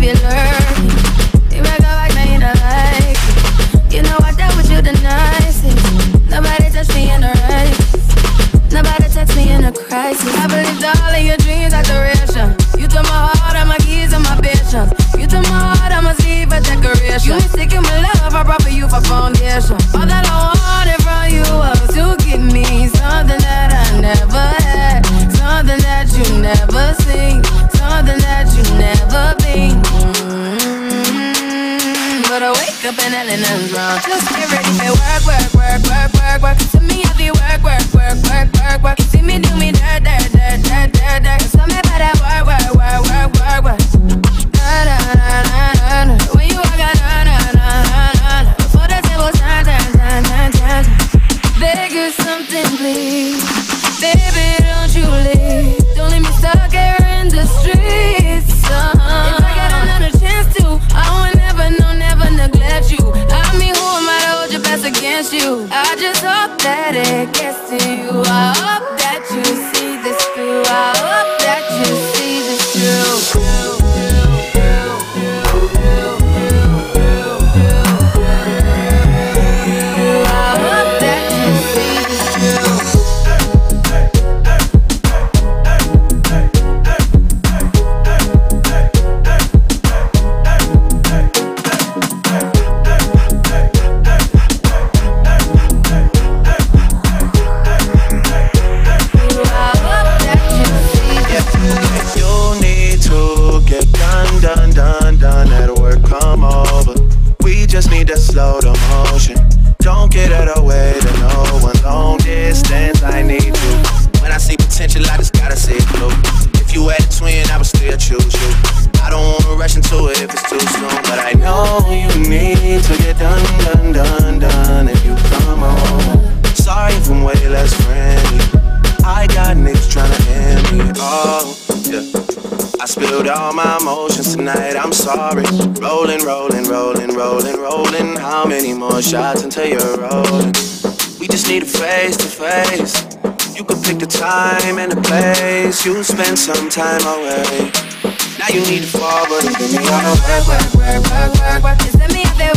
love you, up and Just get ready work, work, work. against you. I just hope that it gets to you. I hope that you slow. Don't get out of way to no one. Long distance, I need you. When I see potential, I just gotta see spilled all my emotions tonight. I'm sorry. Rolling, rolling, rolling, rolling, rolling. How many more shots until you're rolling? We just need a face to face. You could pick the time and the place. You spend some time away. Now you need to forward. Me work, work, work, work, work, me.